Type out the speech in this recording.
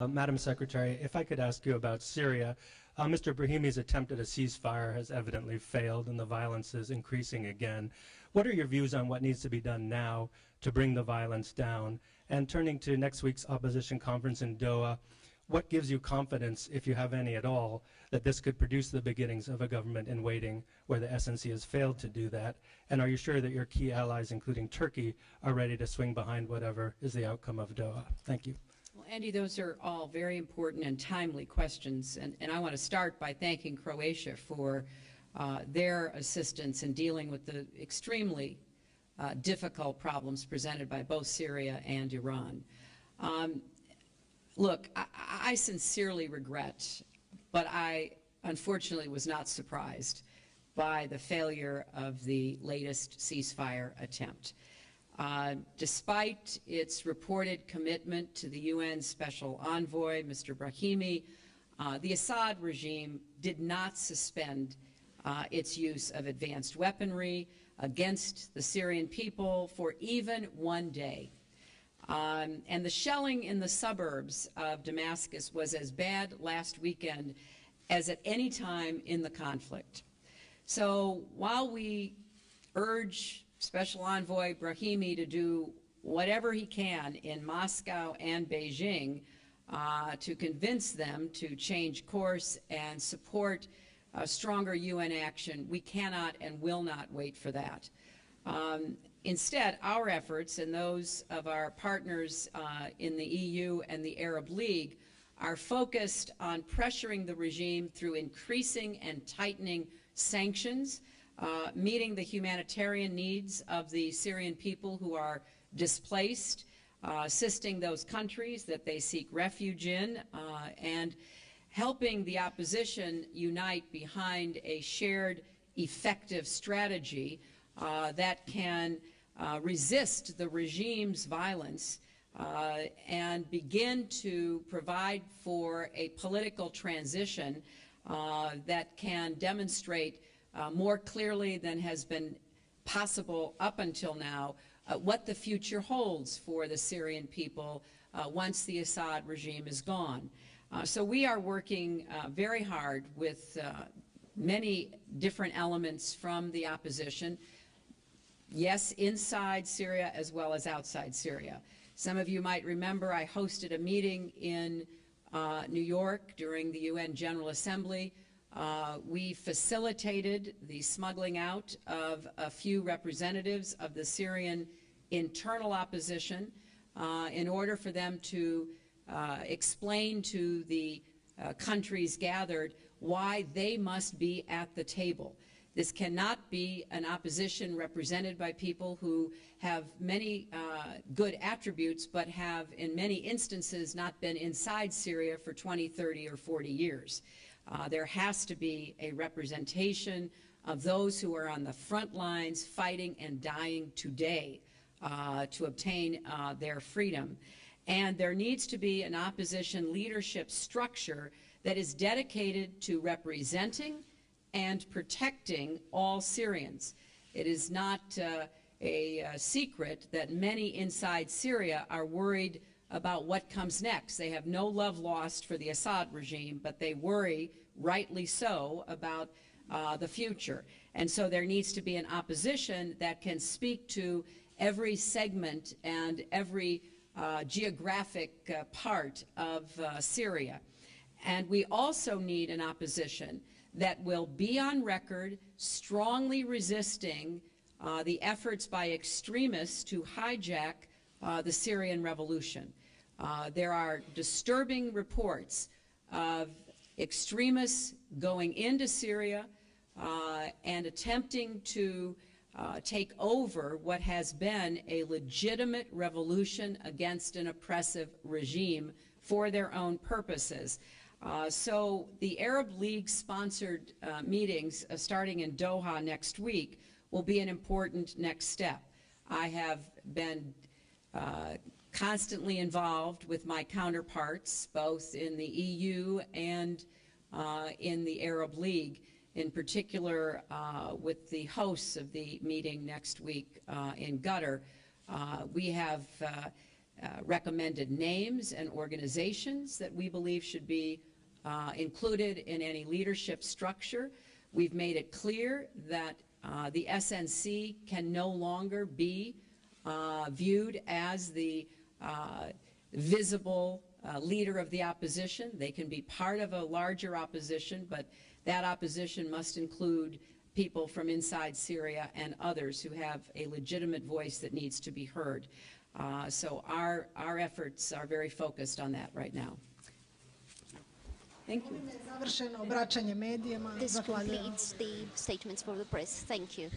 Uh, Madam Secretary, if I could ask you about Syria. Uh, Mr. Brahimi's attempt at a ceasefire has evidently failed and the violence is increasing again. What are your views on what needs to be done now to bring the violence down? And turning to next week's opposition conference in Doha, what gives you confidence, if you have any at all, that this could produce the beginnings of a government in waiting where the SNC has failed to do that? And are you sure that your key allies, including Turkey, are ready to swing behind whatever is the outcome of Doha? Thank you. Andy, those are all very important and timely questions, and, and I want to start by thanking Croatia for uh, their assistance in dealing with the extremely uh, difficult problems presented by both Syria and Iran. Um, look, I, I sincerely regret, but I unfortunately was not surprised by the failure of the latest ceasefire attempt. Uh, despite its reported commitment to the UN Special Envoy, Mr. Brahimi, uh, the Assad regime did not suspend uh, its use of advanced weaponry against the Syrian people for even one day. Um, and the shelling in the suburbs of Damascus was as bad last weekend as at any time in the conflict. So while we urge Special Envoy Brahimi to do whatever he can in Moscow and Beijing uh, to convince them to change course and support stronger UN action. We cannot and will not wait for that. Um, instead, our efforts and those of our partners uh, in the EU and the Arab League are focused on pressuring the regime through increasing and tightening sanctions uh, meeting the humanitarian needs of the Syrian people who are displaced, uh, assisting those countries that they seek refuge in, uh, and helping the opposition unite behind a shared effective strategy uh, that can uh, resist the regime's violence uh, and begin to provide for a political transition that can demonstrate uh, more clearly than has been possible up until now uh, what the future holds for the Syrian people uh, once the Assad regime is gone. Uh, so we are working uh, very hard with uh, many different elements from the opposition, yes, inside Syria as well as outside Syria. Some of you might remember I hosted a meeting in New York during the UN General Assembly uh, we facilitated the smuggling out of a few representatives of the Syrian internal opposition uh, in order for them to uh, explain to the uh, countries gathered why they must be at the table. This cannot be an opposition represented by people who have many uh, good attributes, but have in many instances not been inside Syria for 20, 30, or 40 years. Uh, there has to be a representation of those who are on the front lines fighting and dying today uh, to obtain uh, their freedom. And there needs to be an opposition leadership structure that is dedicated to representing and protecting all Syrians. It is not uh, a, a secret that many inside Syria are worried about what comes next. They have no love lost for the Assad regime, but they worry, rightly so, about uh, the future. And so there needs to be an opposition that can speak to every segment and every uh, geographic uh, part of uh, Syria. And we also need an opposition that will be on record strongly resisting uh, the efforts by extremists to hijack uh, the Syrian revolution. Uh, there are disturbing reports of extremists going into Syria uh, and attempting to uh, take over what has been a legitimate revolution against an oppressive regime for their own purposes. Uh, so the Arab League sponsored meetings starting in Doha next week will be an important next step. I have been uh, constantly involved with my counterparts, both in the EU and uh, in the Arab League, in particular uh, with the hosts of the meeting next week uh, in Qatar. Uh, we have recommended names and organizations that we believe should be included in any leadership structure. We've made it clear that the SNC can no longer be uh, viewed as the uh, visible uh, leader of the opposition. They can be part of a larger opposition, but that opposition must include people from inside Syria and others who have a legitimate voice that needs to be heard. Uh, so our, our efforts are very focused on that right now. Thank you. Završeno obraćanje medijima. This completes the statements for the press. Thank you.